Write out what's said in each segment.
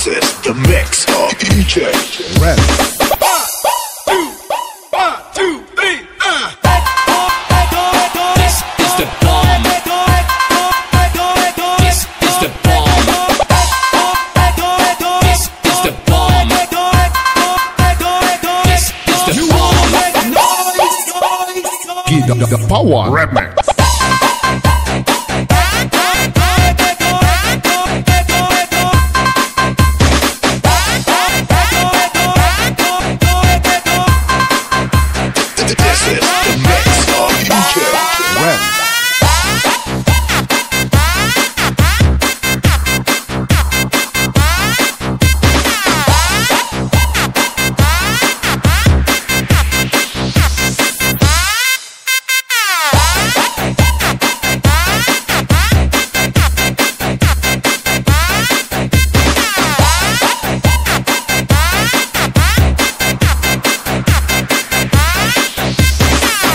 DJ Renz. This is the bomb. This is the bomb. This is the bomb. This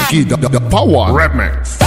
The, the, the power. Remix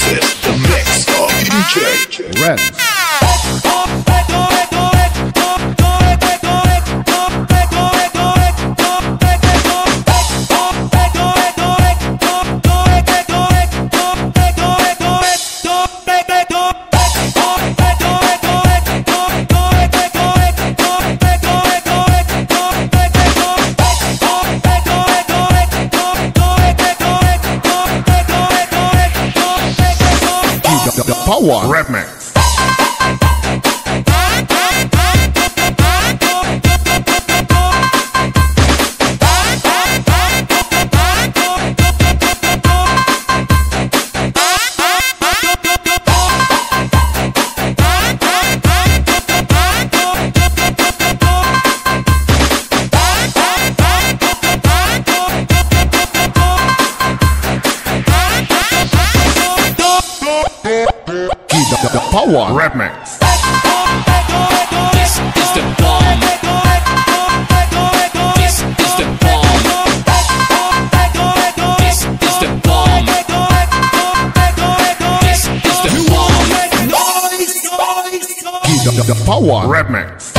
This is the mix of DJ Renz. The, the, the power. Remix Give the, the, the power. Remix This is the bomb. This is the bomb. This is the bomb. This is the bomb. Give the, the, the power. Remix This